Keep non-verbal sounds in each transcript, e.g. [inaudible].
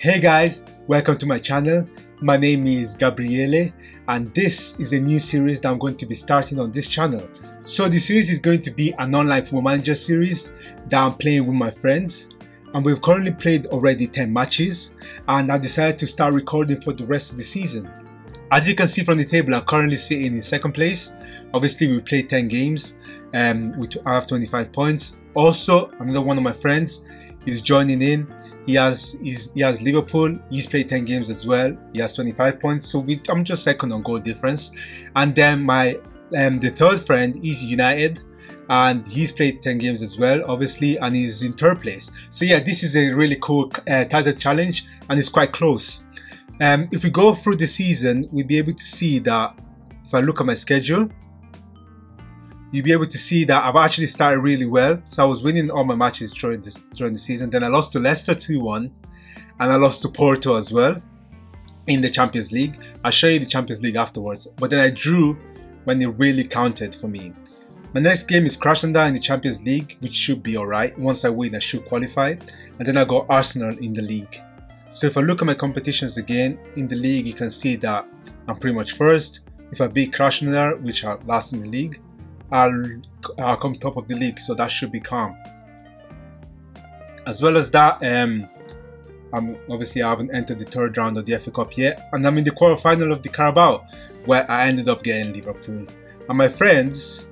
Hey guys, welcome to my channel. My name is Gabriele and this is a new series that I'm going to be starting on this channel. So the series is going to be an online football manager series that I'm playing with my friends and we've currently played already 10 matches and I decided to start recording for the rest of the season. As you can see from the table, I'm currently sitting in second place. Obviously, we played 10 games um, with I have 25 points. Also, another one of my friends is joining in he has he has Liverpool. He's played 10 games as well. He has 25 points. So we, I'm just second on goal difference. And then my um, the third friend is United and he's played 10 games as well obviously and he's in third place so yeah this is a really cool uh, title challenge and it's quite close um, if we go through the season we'll be able to see that if I look at my schedule you'll be able to see that I've actually started really well. So I was winning all my matches during this during the season. Then I lost to Leicester 2-1 and I lost to Porto as well in the Champions League. I'll show you the Champions League afterwards. But then I drew when it really counted for me. My next game is Krasnodar in the Champions League, which should be alright. Once I win, I should qualify. And then I got Arsenal in the league. So if I look at my competitions again, in the league you can see that I'm pretty much first. If I beat Krasnodar, which are last in the league, I'll, I'll come top of the league, so that should be calm. As well as that, um, I'm obviously I haven't entered the third round of the FA Cup yet, and I'm in the quarterfinal of the Carabao, where I ended up getting Liverpool. And my friends,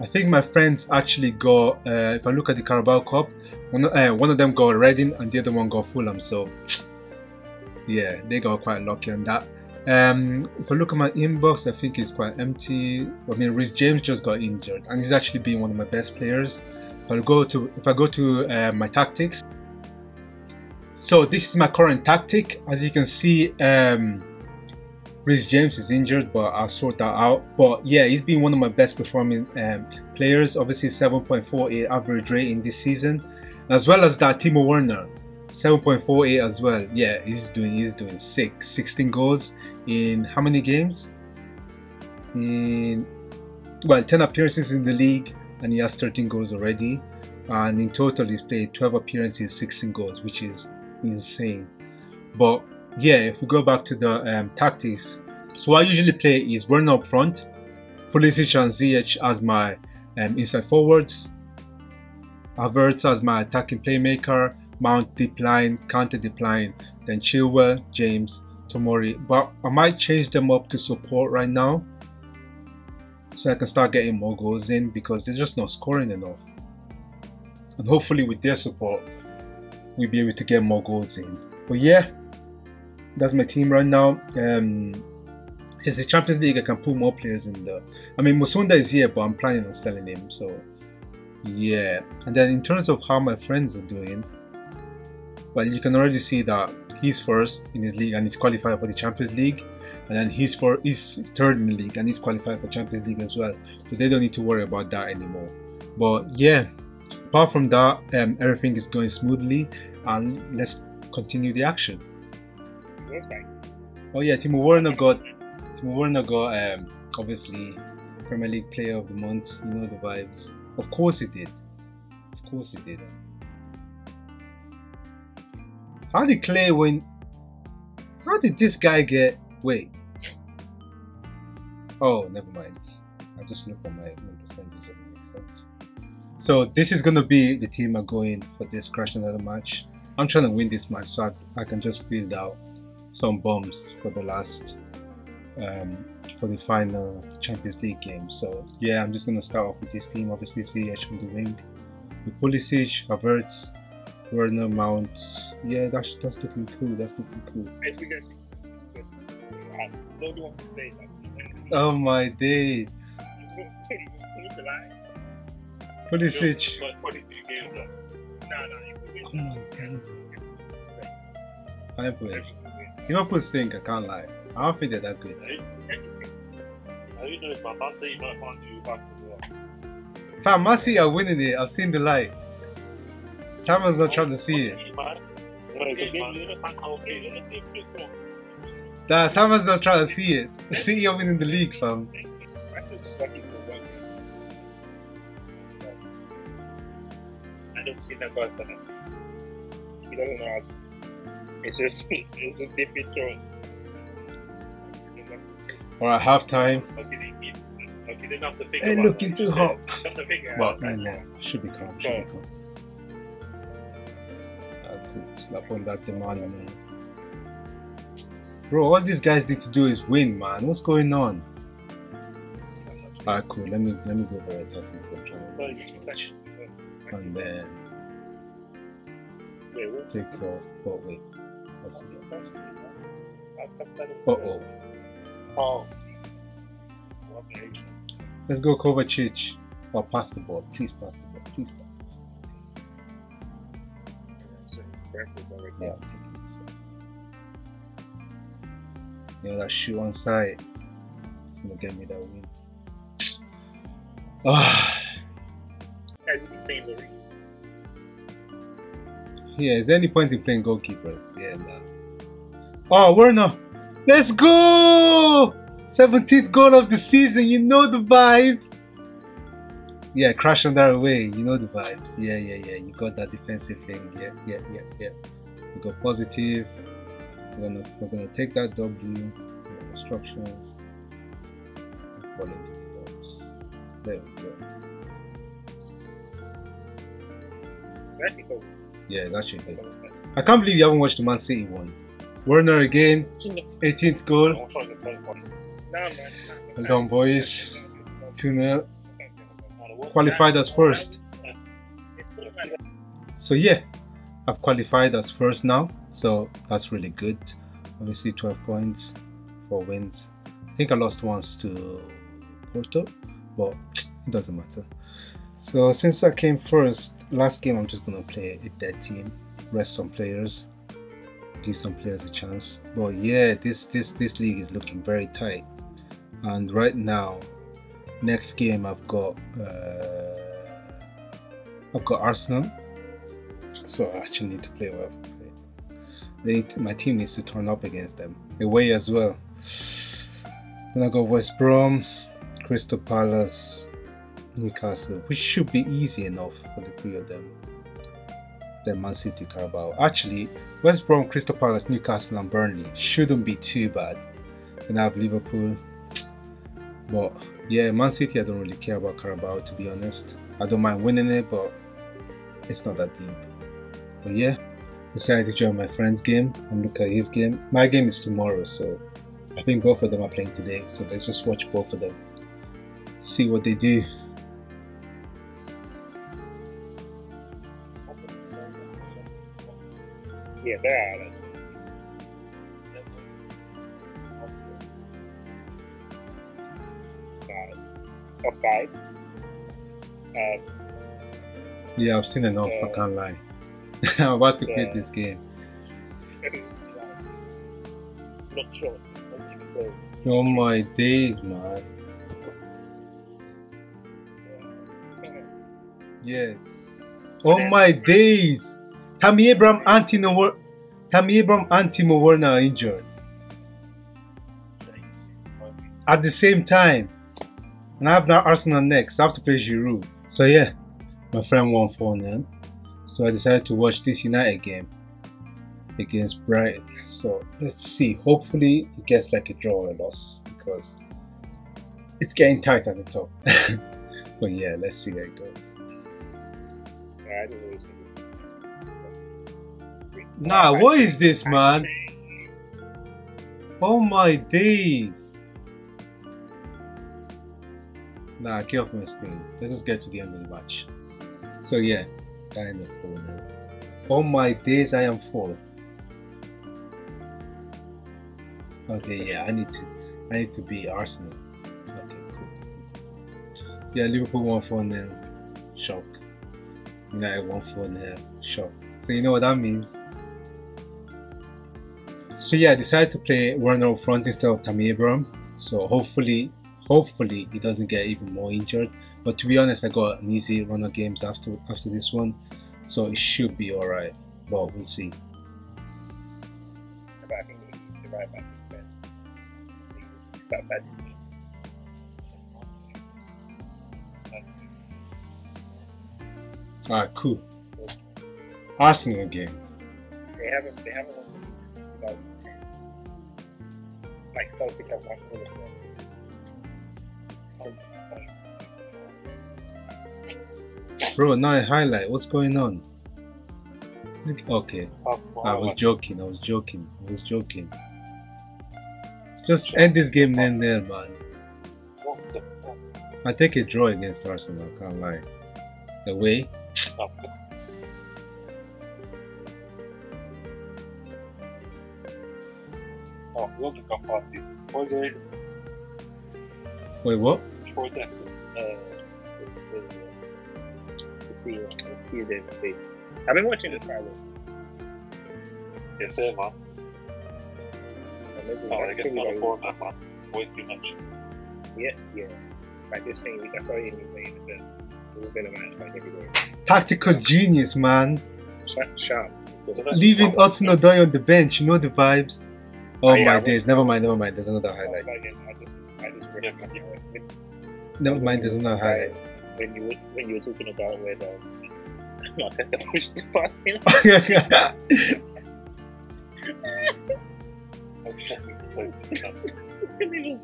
I think my friends actually got. Uh, if I look at the Carabao Cup, one, uh, one of them got Reading and the other one got Fulham. So [tsk] yeah, they got quite lucky on that. Um, if I look at my inbox, I think it's quite empty. I mean, Reece James just got injured, and he's actually been one of my best players. If I go to if I go to uh, my tactics, so this is my current tactic. As you can see, um, Reece James is injured, but I'll sort that out. But yeah, he's been one of my best performing um, players. Obviously, 7.48 average rate in this season, as well as that Timo Werner. 7.48 as well. Yeah, he's doing he's doing six, 16 goals in how many games? In well, 10 appearances in the league, and he has 13 goals already. And in total, he's played 12 appearances, 16 goals, which is insane. But yeah, if we go back to the um, tactics, so I usually play is Werner up front, Pulisic and Ziyech as my um, inside forwards, Havertz as my attacking playmaker, Mount deep line, Kanté deep line, then Chilwell, James, Tomori. But I might change them up to support right now so I can start getting more goals in because they're just not scoring enough. And hopefully with their support, we'll be able to get more goals in. But yeah, that's my team right now. Um, since the Champions League, I can put more players in there. I mean, Musonda is here, but I'm planning on selling him. So yeah. And then in terms of how my friends are doing, well, you can already see that he's first in his league and he's qualified for the Champions League, and then he's for he's third in the league and he's qualified for Champions League as well. So they don't need to worry about that anymore. But yeah, apart from that, um, everything is going smoothly, and let's continue the action. Oh yeah, Timo Werner got Timo Werner got um, obviously Premier League Player of the Month. You know the vibes. Of course he did. Of course he did. How did Clay win? How did this guy get? Wait. Oh, never mind. I just looked at my win percentage. It makes sense. So this is gonna be the team I'm going for this Krasnodar match. I'm trying to win this match so I, I can just build out some bombs for the last um, for the final Champions League game. So yeah, I'm just gonna start off with this team. Obviously, Ziyech from the wing, with Pulisic, Havertz, Werner Mount. Yeah, that's that's looking cool. That's looking cool. Oh my days. Pulisic. Oh my god. Pineapple. Liverpool stink, I can't lie. I don't think they're that good. Fam, Man City are winning it. I've seen the light. Someone's not trying to see it. Nah, someone's not trying to see it. City are winning the league, fam. I don't see that guy for this. He doesn't know how It's just it's just different. Alright, half time. Like, you didn't, you, like, you didn't have to think Hey, about looking too hot. said- Shut the finger Well, no, should be calm, should be calm. Slap on that demand, man. Bro, all these guys need to do is win, man. What's going on? Alright, cool. Let me let me go for attacking control. Well, it's protection. And then Wait, take off. Oh wait. That's Uh oh. Oh. Okay. Let's go Kovacic. Oh, pass the ball. Please pass the ball. Please pass. So, already Yeah, I'm thinking so. You know that shoe on side. It's gonna get me that win. Ah, Guys, be playing the [sighs] yeah. Is there any point in playing goalkeepers? Yeah, nah. Oh, Werner, let's go! 17th goal of the season. You know the vibes. Yeah, crash on that away. You know the vibes. Yeah, yeah, yeah. You got that defensive thing. Yeah, yeah, yeah, yeah. We got positive. We're gonna we're gonna take that W. Instructions. Into the dots. There we go. Yeah, that should be. I can't believe you haven't watched the Man City one. Werner again, 18th goal. I'm to play. Nah, man. Well done, boys. 2 0. Qualified as first. So yeah, I've qualified as first now, so that's really good. Obviously, 12 points, four wins. I think I lost once to Porto, but it doesn't matter. So since I came first, last game I'm just gonna play a dead team, rest some players, give some players a chance. But yeah, this this this league is looking very tight, and right now, next game I've got uh, I've got Arsenal so I actually need to play well. To- my team needs to turn up against them. Away as well. Then I go West Brom, Crystal Palace, Newcastle, which should be easy enough for the three of them. Then Man City, Carabao. Actually, West Brom, Crystal Palace, Newcastle, and Burnley shouldn't be too bad. Then I have Liverpool. But yeah, Man City, I don't really care about Carabao to be honest. I don't mind winning it, but it's not that deep. But yeah, decided to join my friend's game and look at his game. My game is tomorrow, so I think both of them are playing today. So let's just watch both of them, see what they do. Yeah, they're Uh, offside. Uh, Yeah, I've seen enough. I Yeah. can't lie. [laughs] I'm about to quit this game. [laughs] not sure. Not even. Oh my days, man. Uh, Yeah. Oh my days. Tammy Abraham and Timo Tammy Abraham and Timo Werner are injured at the same time. And I have now Arsenal next. I have to play Giroud. So yeah, my friend won 4 0. So I decided to watch this United game against Brighton. So let's see. Hopefully it gets like a draw or a loss because it's getting tight at the top. [laughs] but yeah, let's see how it goes. yeah, I don't know. Nah, what is this, man? Oh my days. Nah, get off my screen. Let's just get to the end of the match. So yeah, at four now. Oh my days, I am full. Okay, yeah, I need to, I need to beat Arsenal. Okay, cool. Yeah, Liverpool won four 0 Shock. United won four 0 Shock. So you know what that means? So yeah, I decided to play Werner up front instead of Tammy Abraham. So hopefully, hopefully he doesn't get even more injured. But to be honest, I got an easy run of games after after this one, so it should be alright. But we'll see. But I think the right back is better. It's that bad. Alright, cool. Arsenal game. They haven't. They haven't won the league 2010. Like Celtic have won all of them. Bro, now I highlight. What's going on? Okay, I was joking. I was joking. I was joking. Just end this game then, there, man. What the fuck? I take a draw against Arsenal. I can't lie. Away. Oh, party. It? Few days of faith. I've been watching the trailer. Yes, sir, man. This is Oh, I guess not a like- format, man. Uh, way too much. Yeah, yeah. Like this thing, that's why you need to the It was gonna match like every day. Tactical genius, man. Sharp. sharp. Leaving Hudson Odoi on the bench. You know the vibes. Oh Oh, yeah, my days. Never mind. Never mind. There's another oh, I, highlight. I just, I just Yeah, recommend yeah. it. When, Never mind. There's another highlight. when you were- when you were talking about where the Arteta pushed the pass in,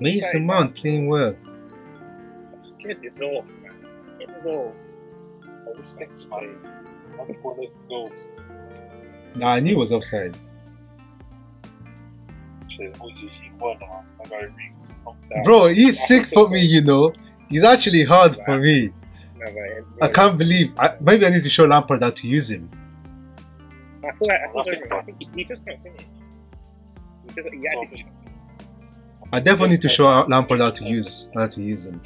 Mason Mount playing well. Get this off, man. Get this off. This next man. I'm before they goals. Nah, I knew it was offside. Shit, who's he? She. I got rings. Bro, he's sick for me, you know. He's actually hard for me. No, but, I can't believe. I, maybe I need to show Lampard how to use him. I feel like I, feel like. I think he, he just can't finish. Just, he I definitely need to show Lampard how to use how to use him.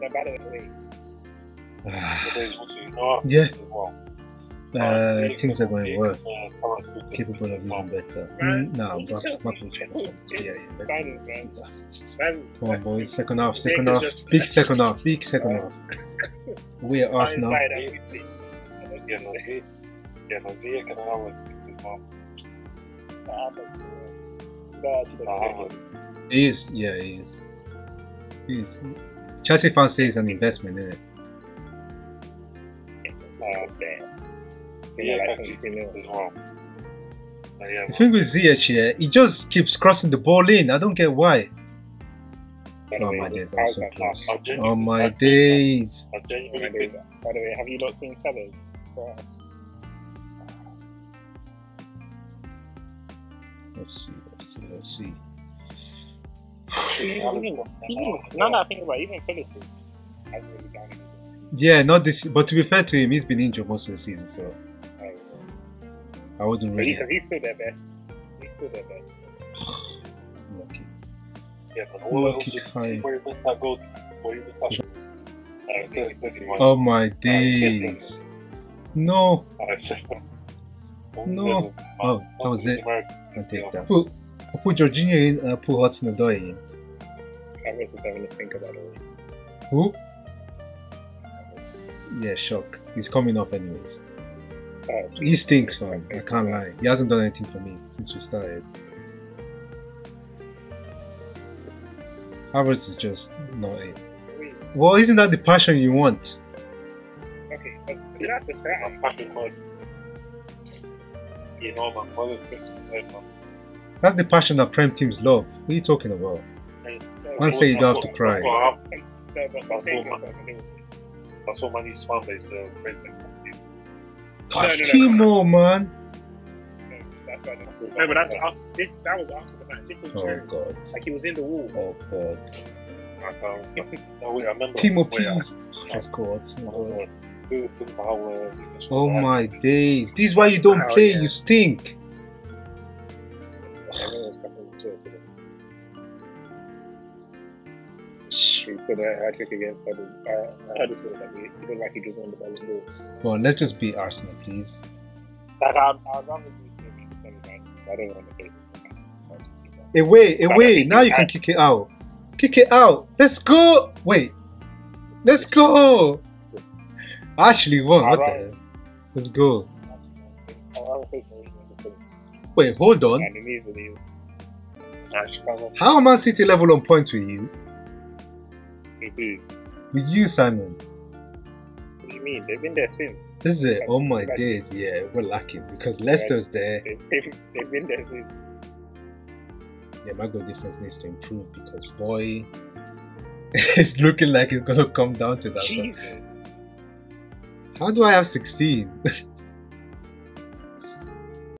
no matter the way. The days we'll see. No, Yeah. Uh, things are going well. Capable of even better. Mm, look back, back with. Yeah, yeah. let's Signing, do man. that. Man, Come on, boys. Second half. [laughs] Second half. Big second half. Big second half. We are Arsenal. Inside out. Yeah, no, Zia. Yeah, no, Zia can have it. His mom. Nah, but, no, actually, Nah, that's I'm good. He is. Yeah, he is. He is. Chelsea fans say it's an investment, isn't it? Oh, damn. Like can some- keep you know. it as well. Yeah, The thing with Ziyech, yeah, he just keeps crossing the ball in. I don't get why. By Oh my this days, I'm so close. I'll genuinely- Oh my days. I By genuinely the way, by the way, have you not seen Fellas? Let's see. Let's see. Let's see. [sighs] Now that I think about it, even Fellas hasn't really done anything. Yeah, not this. But to be fair to him, he's been injured most of the season, so Like, I wouldn't But really. he's, he's still their best. He's still their best. Lucky. Yeah, but all Lucky kind. where you missed that goal, where you missed that shot. I said it quickly, man. Oh my days. No. No. Oh, that was it. I'll take that. Put, I put Jorginho in. I put Hudson Odoi in. Cameron's just having to think about it. Who? Yeah, shock. He's coming off anyways. Oh, He stinks, man. I can't lie. He hasn't done anything for me since we started. Havertz is just not it. Well, isn't that the passion you want? Okay, but just say I'm fucking mad. You know, is fixed? That's the passion that Prem teams love. What are you talking about? Man say you don't have to cry. That's what happened. I'm saying That's that's what I'm doing. That's what Man U's fan base, the president. No, no, no. Timo, man. No, That's. No, but that's after, this. That was after the match. This was Oh during, god. like he was in the wall. Oh god. I can't. [laughs] No, wait, I remember. Timo, wait, I- please. Let's go. Hudson Odoi. who think how, this Oh my days. This is why you don't Oh, play. yeah. You stink. Everyone's fucking chill today. He put a hat trick against Huddersfield. Uh. Like he, he like he just won the Ballon d'Or. Come on, let's just beat Arsenal, please. Like I'd, I'd rather do maybe the semi-final. I don't want to play. Away, I away. Now you can kick it out. Kick it out. Let's go. Wait. Let's go. I actually won. What the hell? Let's go. I'd rather play Mourinho in the semi. Wait, hold on. And immediately, Chicago. How am Man City level on points with you? With you, Simon. What do you mean? They've been there since. This is it. Oh my days. Yeah, we're lacking because Leicester's there. They've, they've, they've been there since. yeah, my goal difference needs to improve because boy, [laughs] it's looking like it's gonna come down to that. Jesus. how do I have 16? [laughs]